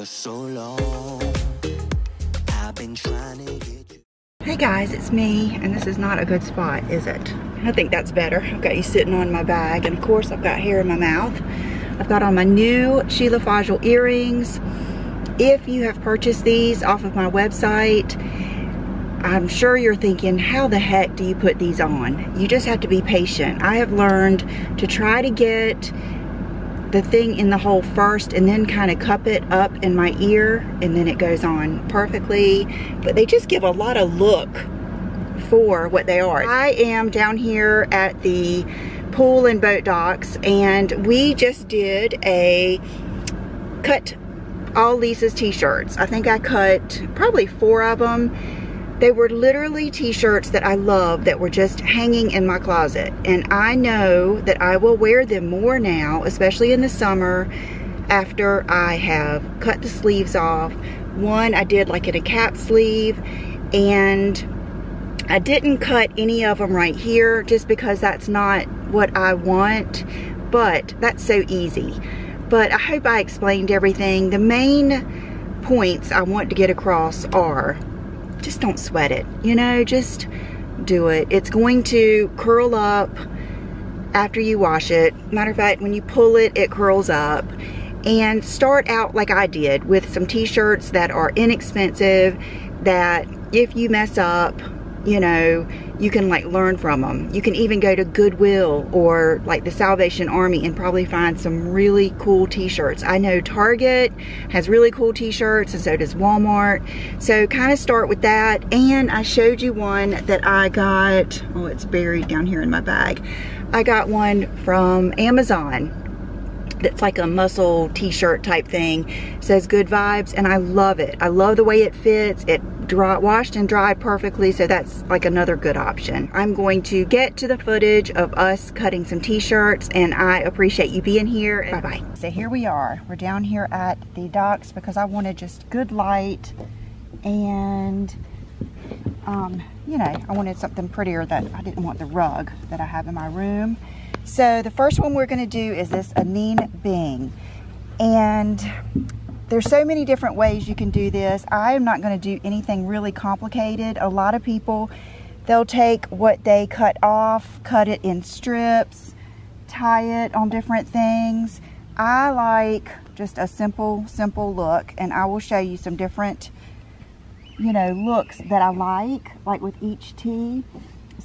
for so long. I've been trying to get you. Hey guys, it's me, and this is not a good spot, is it? I think that's better. I've got you sitting on my bag, and of course I've got hair in my mouth. I've got on my new Sheila Fajl earrings. If you have purchased these off of my website, I'm sure you're thinking, how the heck do you put these on? You just have to be patient. I have learned to try to get the thing in the hole first and then kind of cup it up in my ear and then it goes on perfectly. But they just give a lot of look for what they are. I am down here at the pool and boat docks and we just did a cut all Lisa's t-shirts. I think I cut probably four of them they were literally t-shirts that I love that were just hanging in my closet. And I know that I will wear them more now, especially in the summer, after I have cut the sleeves off. One I did like in a cap sleeve and I didn't cut any of them right here just because that's not what I want, but that's so easy. But I hope I explained everything. The main points I want to get across are just don't sweat it. You know, just do it. It's going to curl up after you wash it. Matter of fact, when you pull it, it curls up. And start out like I did with some t-shirts that are inexpensive that if you mess up, you know, you can like learn from them. You can even go to Goodwill or like the Salvation Army and probably find some really cool t-shirts. I know Target has really cool t-shirts and so does Walmart. So kind of start with that. And I showed you one that I got, oh, it's buried down here in my bag. I got one from Amazon that's like a muscle t-shirt type thing. It says good vibes and I love it. I love the way it fits. It dry, washed and dried perfectly so that's like another good option. I'm going to get to the footage of us cutting some t-shirts and I appreciate you being here. Bye bye. So here we are. We're down here at the docks because I wanted just good light and um, you know, I wanted something prettier that I didn't want the rug that I have in my room. So the first one we're going to do is this Anine Bing. And there's so many different ways you can do this. I am not going to do anything really complicated. A lot of people, they'll take what they cut off, cut it in strips, tie it on different things. I like just a simple, simple look. And I will show you some different, you know, looks that I like, like with each tee.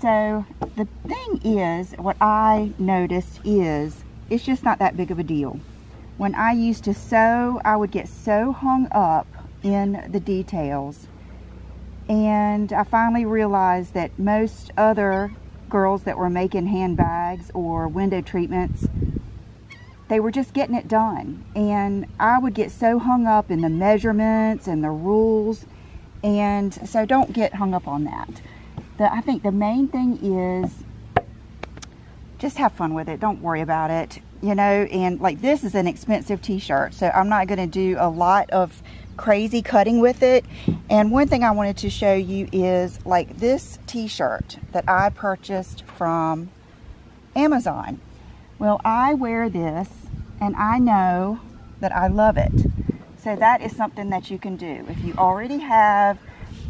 So the thing is, what I noticed is, it's just not that big of a deal. When I used to sew, I would get so hung up in the details. And I finally realized that most other girls that were making handbags or window treatments, they were just getting it done. And I would get so hung up in the measurements and the rules. And so don't get hung up on that the, I think the main thing is just have fun with it. Don't worry about it, you know, and like this is an expensive t-shirt, so I'm not going to do a lot of crazy cutting with it. And one thing I wanted to show you is like this t-shirt that I purchased from Amazon. Well, I wear this and I know that I love it. So that is something that you can do. If you already have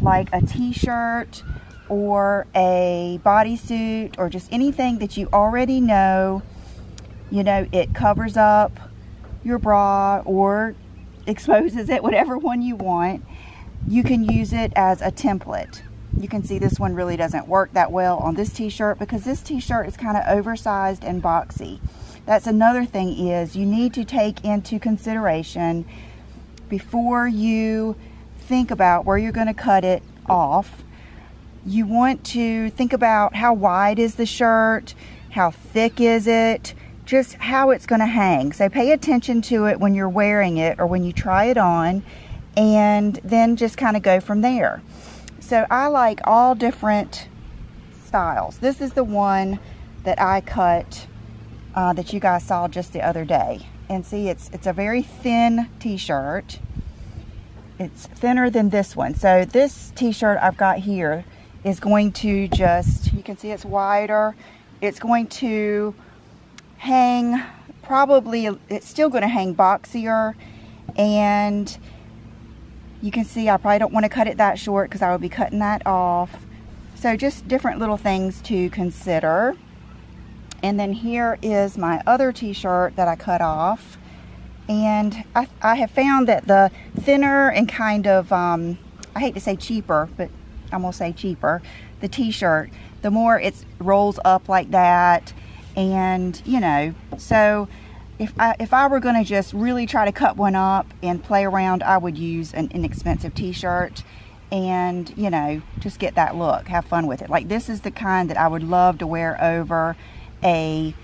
like a t-shirt or a bodysuit or just anything that you already know, you know, it covers up your bra or exposes it, whatever one you want, you can use it as a template. You can see this one really doesn't work that well on this t-shirt because this t-shirt is kind of oversized and boxy. That's another thing is you need to take into consideration before you think about where you're going to cut it off you want to think about how wide is the shirt, how thick is it, just how it's going to hang. So pay attention to it when you're wearing it or when you try it on and then just kind of go from there. So I like all different styles. This is the one that I cut uh, that you guys saw just the other day. And see, it's, it's a very thin t-shirt. It's thinner than this one. So this t-shirt I've got here, is going to just, you can see it's wider. It's going to hang probably, it's still going to hang boxier And you can see I probably don't want to cut it that short because I will be cutting that off. So just different little things to consider. And then here is my other t-shirt that I cut off. And I, I, have found that the thinner and kind of, um, I hate to say cheaper, but I'm gonna say cheaper, the t-shirt, the more it rolls up like that. And, you know, so if I, if I were going to just really try to cut one up and play around, I would use an inexpensive t-shirt and, you know, just get that look, have fun with it. Like this is the kind that I would love to wear over a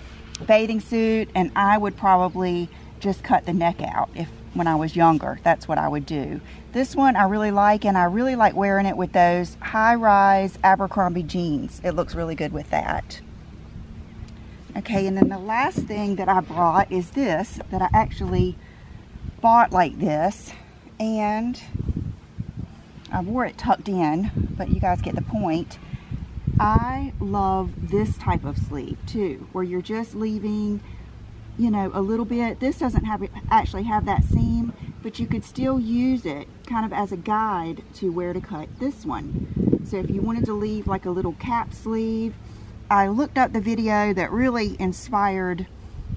bathing suit and I would probably just cut the neck out if when I was younger. That's what I would do. This one I really like and I really like wearing it with those high-rise Abercrombie jeans. It looks really good with that. Okay, and then the last thing that I brought is this, that I actually bought like this. And I wore it tucked in, but you guys get the point. I love this type of sleeve too, where you're just leaving, you know, a little bit. This doesn't have actually have that seam, but you could still use it kind of as a guide to where to cut this one. So if you wanted to leave like a little cap sleeve, I looked up the video that really inspired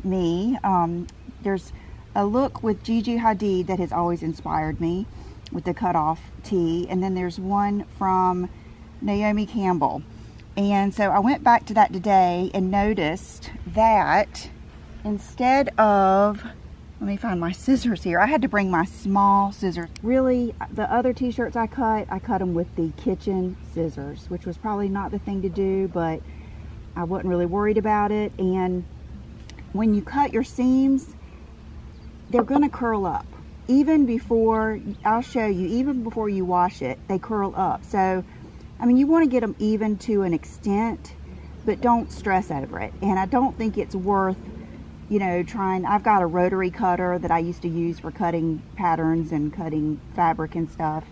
me. Um, there's a look with Gigi Hadid that has always inspired me with the cutoff tee. And then there's one from Naomi Campbell. And so I went back to that today and noticed that instead of, let me find my scissors here. I had to bring my small scissors. Really, the other t-shirts I cut, I cut them with the kitchen scissors, which was probably not the thing to do, but I wasn't really worried about it. And when you cut your seams, they're gonna curl up. Even before, I'll show you, even before you wash it, they curl up. So, I mean, you wanna get them even to an extent, but don't stress over it. And I don't think it's worth, you know, trying, I've got a rotary cutter that I used to use for cutting patterns and cutting fabric and stuff.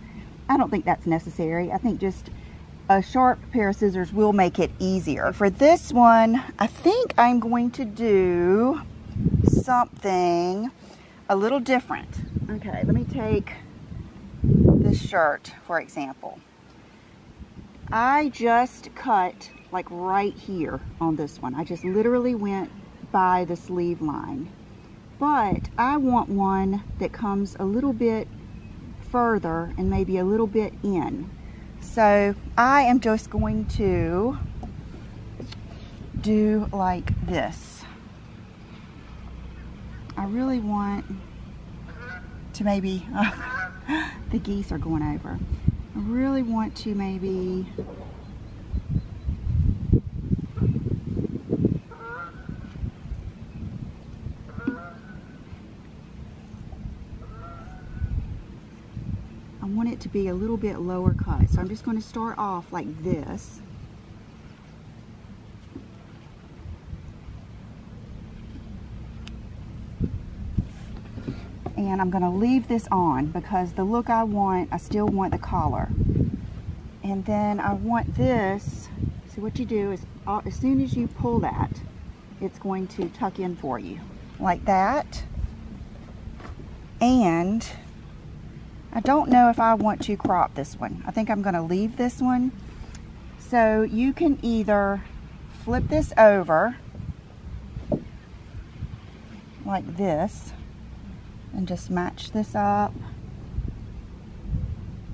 I don't think that's necessary. I think just a sharp pair of scissors will make it easier. For this one, I think I'm going to do something a little different. Okay, let me take this shirt, for example. I just cut like right here on this one. I just literally went by the sleeve line. But I want one that comes a little bit further and maybe a little bit in. So I am just going to do like this. I really want to maybe, the geese are going over. I really want to maybe be a little bit lower cut. So I'm just going to start off like this. And I'm going to leave this on because the look I want, I still want the collar. And then I want this, so what you do is uh, as soon as you pull that, it's going to tuck in for you like that. And I don't know if I want to crop this one. I think I'm going to leave this one. So you can either flip this over like this and just match this up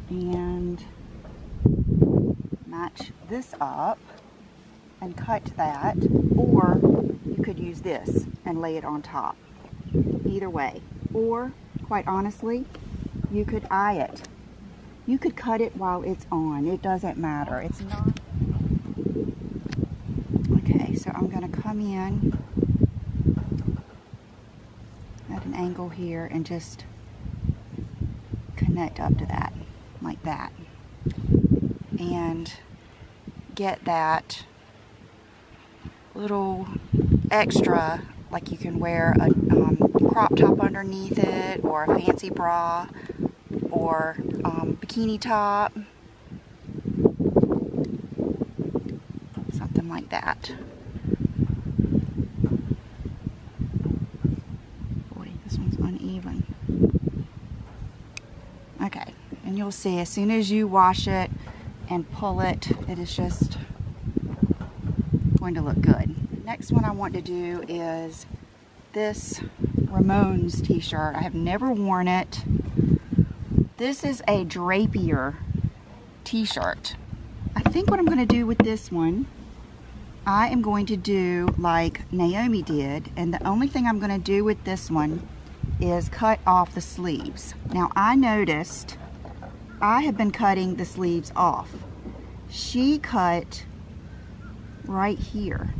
and match this up and cut that or you could use this and lay it on top either way or quite honestly you could eye it. You could cut it while it's on. It doesn't matter. It's not. Okay, so I'm going to come in at an angle here and just connect up to that, like that. And get that little extra, like you can wear a um, crop top underneath it or a fancy bra or um, bikini top. Something like that. Boy, this one's uneven. Okay, and you'll see as soon as you wash it and pull it, it is just going to look good. Next one I want to do is this Ramones t-shirt. I have never worn it. This is a drapier t-shirt. I think what I'm going to do with this one, I am going to do like Naomi did. And the only thing I'm going to do with this one is cut off the sleeves. Now I noticed I have been cutting the sleeves off. She cut right here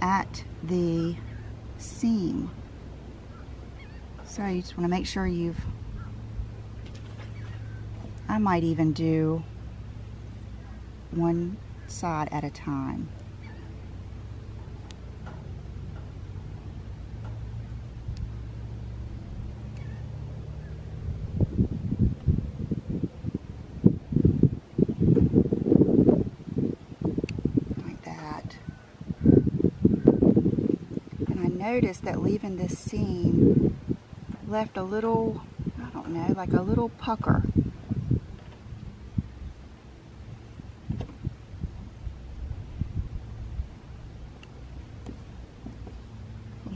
at the seam. So you just want to make sure you've, I might even do one side at a time. Like that. And I noticed that leaving this seam left a little, I don't know, like a little pucker.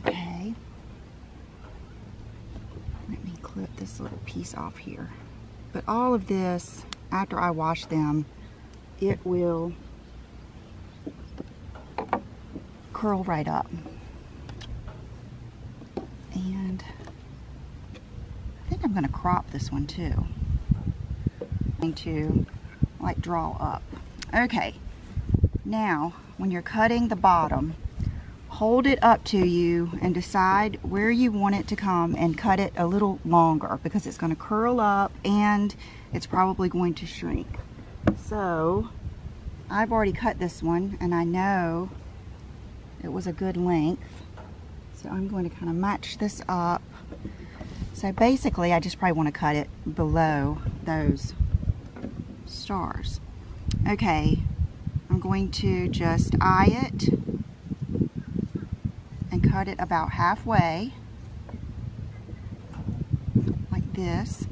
Okay. Let me clip this little piece off here. But all of this, after I wash them, it will curl right up. And I think I'm going to crop this one too. I'm going to like draw up. Okay, now when you're cutting the bottom, hold it up to you and decide where you want it to come and cut it a little longer because it's going to curl up and it's probably going to shrink. So I've already cut this one and I know it was a good length. So I'm going to kind of match this up. So basically I just probably want to cut it below those stars. Okay, I'm going to just eye it cut it about halfway like this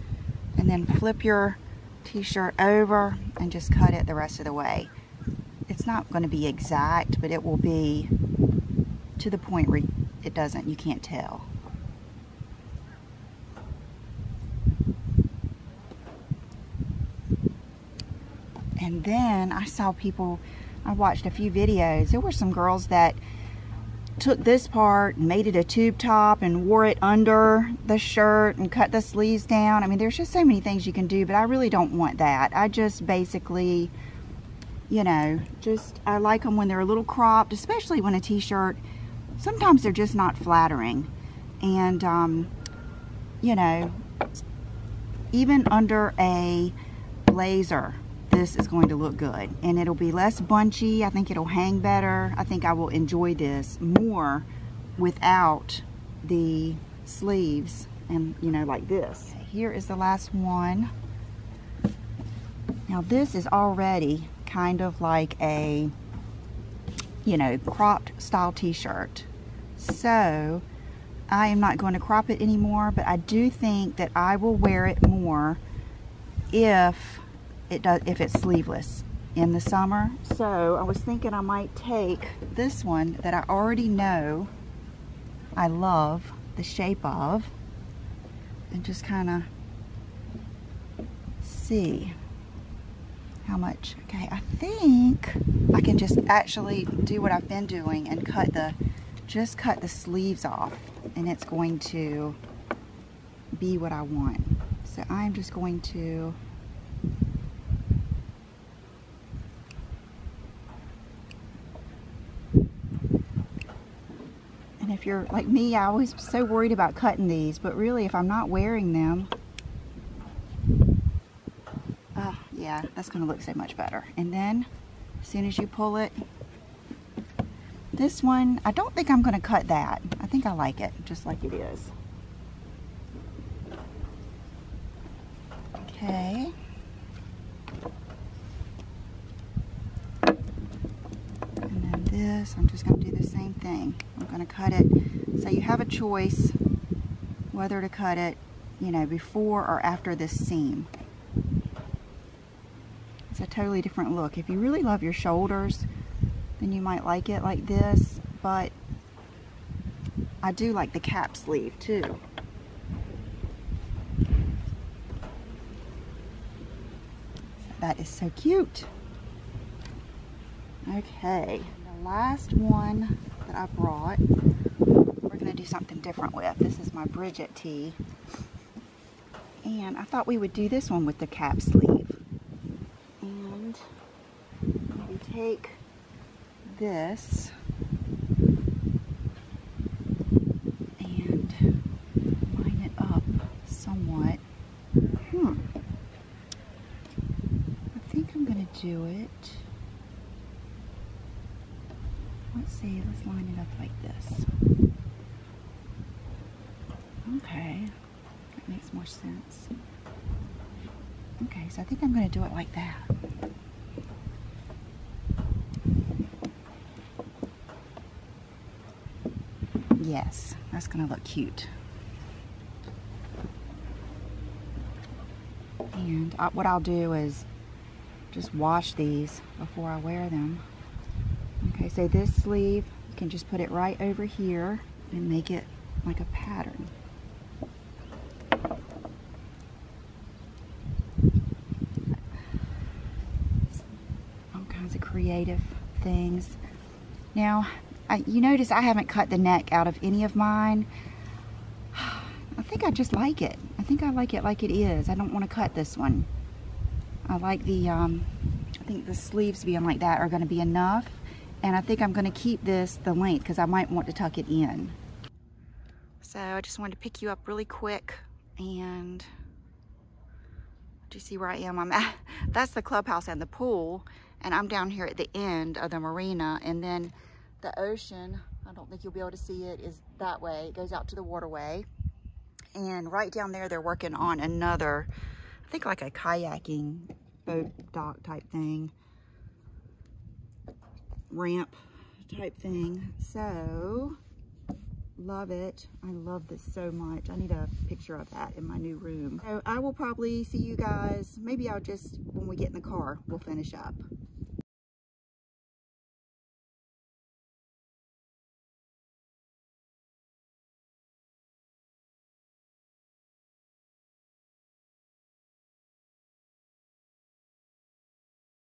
and then flip your t-shirt over and just cut it the rest of the way. It's not going to be exact but it will be to the point where it doesn't, you can't tell. And then I saw people, I watched a few videos, there were some girls that took this part and made it a tube top and wore it under the shirt and cut the sleeves down. I mean, there's just so many things you can do, but I really don't want that. I just basically, you know, just, I like them when they're a little cropped, especially when a t-shirt, sometimes they're just not flattering. And, um, you know, even under a blazer, this is going to look good. And it'll be less bunchy. I think it'll hang better. I think I will enjoy this more without the sleeves and you know like this. Here is the last one. Now this is already kind of like a you know cropped style t-shirt. So I am not going to crop it anymore but I do think that I will wear it more if it does if it's sleeveless in the summer. So I was thinking I might take this one that I already know I love the shape of and just kind of see how much. Okay, I think I can just actually do what I've been doing and cut the, just cut the sleeves off and it's going to be what I want. So I'm just going to And if you're like me, I always so worried about cutting these, but really if I'm not wearing them, uh, yeah, that's gonna look so much better. And then, as soon as you pull it, this one, I don't think I'm gonna cut that. I think I like it, just like it is. Okay. And then this, I'm just gonna do the same thing. I'm gonna cut it. So you have a choice whether to cut it you know, before or after this seam. It's a totally different look. If you really love your shoulders, then you might like it like this, but I do like the cap sleeve too. That is so cute. Okay, last one that I brought, we're gonna do something different with. This is my Bridget tee. And I thought we would do this one with the cap sleeve. And take this and line it up somewhat. Hmm. I think I'm gonna do it. Let's see, let's line it up like this. Okay, that makes more sense. Okay, so I think I'm gonna do it like that. Yes, that's gonna look cute. And I, what I'll do is just wash these before I wear them. Okay, so this sleeve, you can just put it right over here and make it like a pattern. All kinds of creative things. Now, I, you notice I haven't cut the neck out of any of mine. I think I just like it. I think I like it like it is. I don't want to cut this one. I like the, um, I think the sleeves being like that are going to be enough. And I think I'm going to keep this the length because I might want to tuck it in. So I just wanted to pick you up really quick and do you see where I am? I'm at, that's the clubhouse and the pool and I'm down here at the end of the marina and then the ocean, I don't think you'll be able to see it, is that way. It goes out to the waterway. And right down there, they're working on another, I think like a kayaking boat dock type thing. Ramp type thing. So, love it. I love this so much. I need a picture of that in my new room. So I will probably see you guys, maybe I'll just, when we get in the car, we'll finish up.